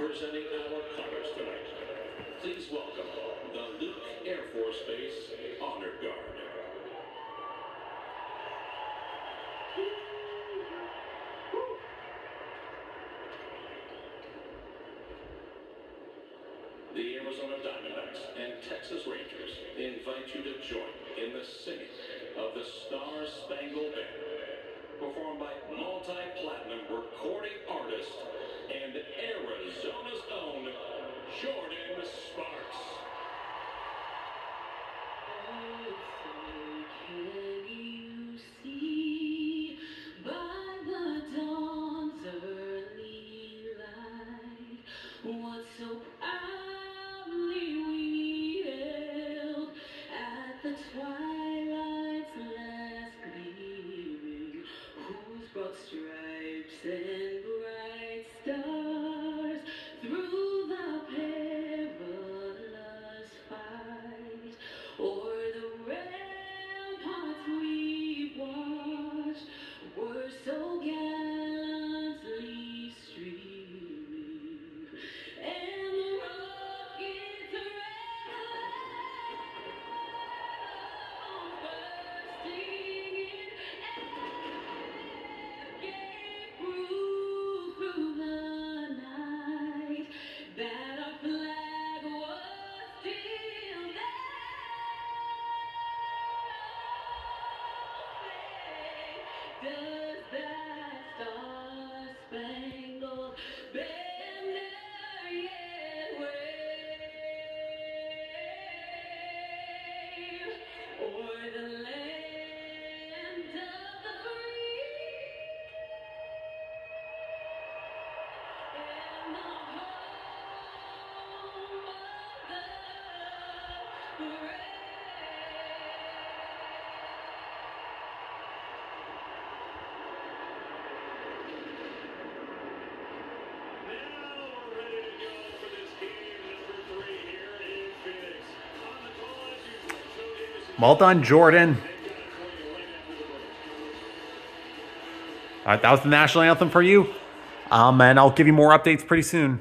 Presenting our colors tonight, please welcome the Luke Air Force Base Honor Guard. The Arizona Diamondbacks and Texas Rangers invite you to join in the singing of the Star Yeah. Yeah. Well done, Jordin. All right, that was the national anthem for you. Um, and I'll give you more updates pretty soon.